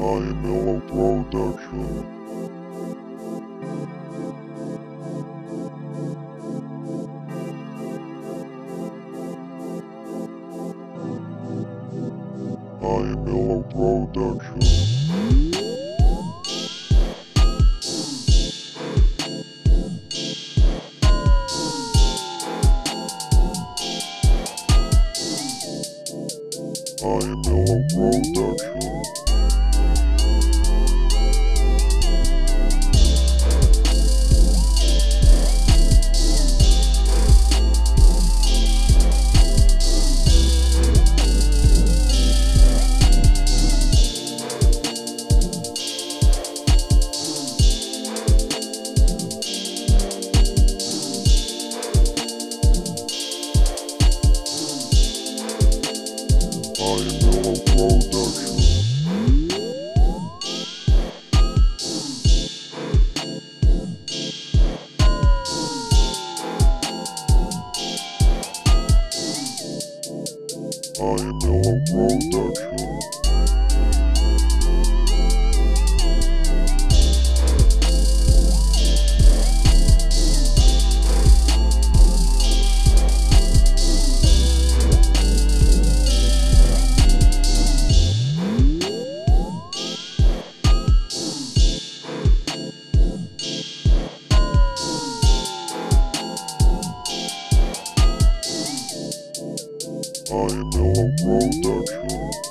High Mellow Production. High Mellow Production. I am Mellow Production. I am Mellow Production. I am Mellow Production.